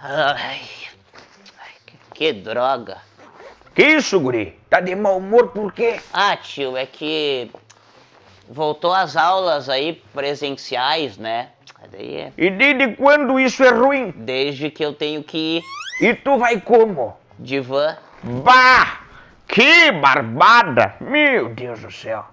Ai, que, que droga. Que isso, guri? Tá de mau humor por quê? Ah, tio, é que voltou às aulas aí presenciais, né? Daí é E desde quando isso é ruim? desde que eu tenho que ir E tu vai como? de van. Bah! Que barbada! Meu Deus do céu!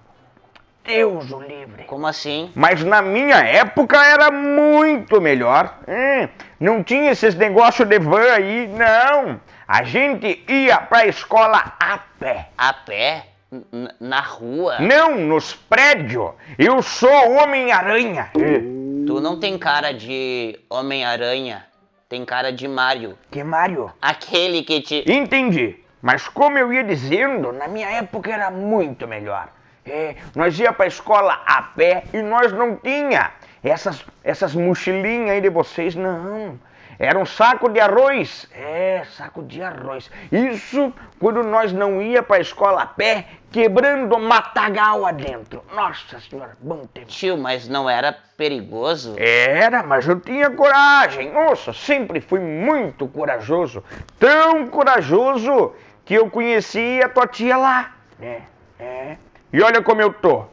Deus o livre! Como assim? Mas na minha época era muito melhor. Hum, não tinha esses negócios de van aí, não. A gente ia pra escola a pé. A pé? N- na rua? Não nos prédios. Eu sou Homem-Aranha. Tu não tem cara de Homem-Aranha, tem cara de Mario. Que Mário? Aquele que te. Entendi. Mas como eu ia dizendo, na minha época era muito melhor. É, nós ia pra escola a pé e nós não tinha essas, essas mochilinhas aí de vocês, não. Era um saco de arroz. É, saco de arroz. Isso quando nós não ia pra escola a pé, quebrando matagal adentro. Nossa senhora, bom tempo. Tio, mas não era perigoso? Era, mas eu tinha coragem. Nossa, sempre fui muito corajoso. Tão corajoso que eu conheci a tua tia lá. É, é. E olha como eu tô.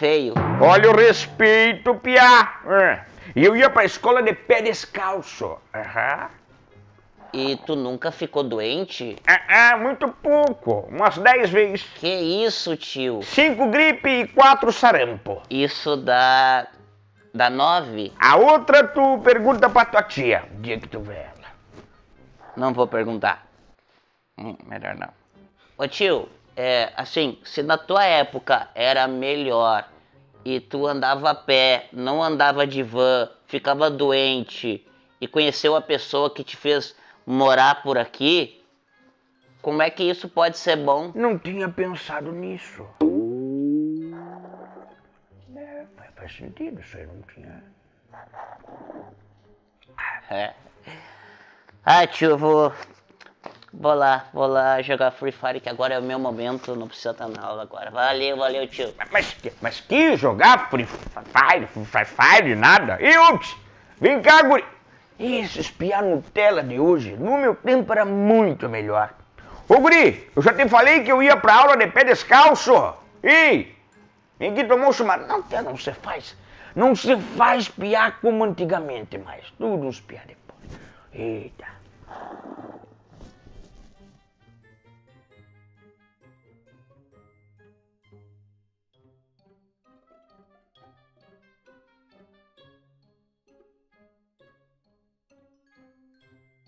Feio. Olha o respeito, piá. É. E eu ia pra escola de pé descalço. Aham. E tu nunca ficou doente? Ah, ah, muito pouco. Umas dez vezes. Que isso, tio? Cinco gripe e quatro sarampo. Isso dá. dá nove? A outra tu pergunta pra tua tia. O dia que tu vê ela. Não vou perguntar. Hum, melhor não. Ô tio, é, assim, se na tua época era melhor e tu andava a pé, não andava de van, ficava doente e conheceu a pessoa que te fez morar por aqui, como é que isso pode ser bom? Não tinha pensado nisso. É, faz- sentido, isso aí não tinha. É. Ah, tio, eu vou. Vou lá, vou lá jogar Free Fire, que agora é o meu momento, não precisa estar na aula agora. Valeu, valeu, tio. Mas, mas que jogar Free Fire, Free Fire, nada? E ups, vem cá, guri. Isso, espiar Nutella de hoje, no meu tempo era muito melhor. Ô, guri, eu já te falei que eu ia pra aula de pé descalço. Ei, tomar um chamado. Não, não se faz. Não se faz piar como antigamente mais. Tudo uns piar depois. Eita.